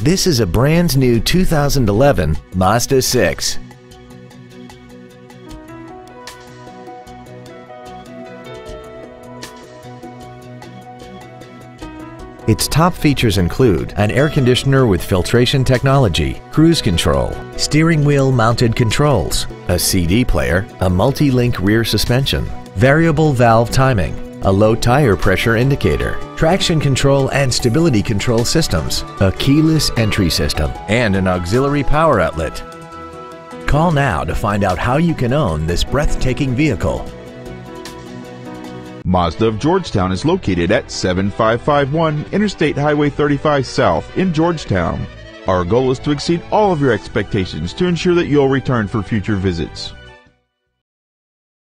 This is a brand new 2011 Mazda 6. Its top features include an air conditioner with filtration technology, cruise control, steering wheel mounted controls, a CD player, a multi-link rear suspension, variable valve timing, a low tire pressure indicator, traction control and stability control systems, a keyless entry system, and an auxiliary power outlet. Call now to find out how you can own this breathtaking vehicle. Mazda of Georgetown is located at 7551 Interstate Highway 35 South in Georgetown. Our goal is to exceed all of your expectations to ensure that you'll return for future visits.